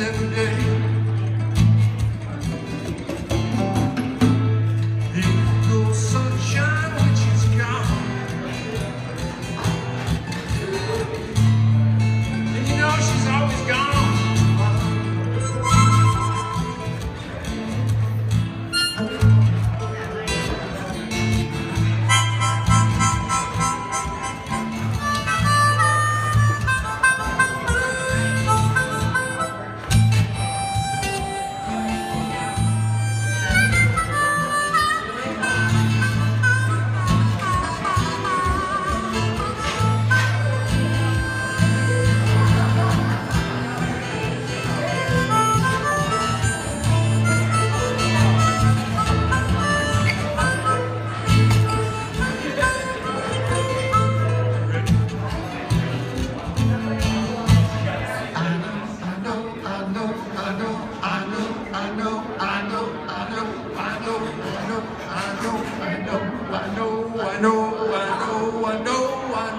every day.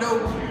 Know,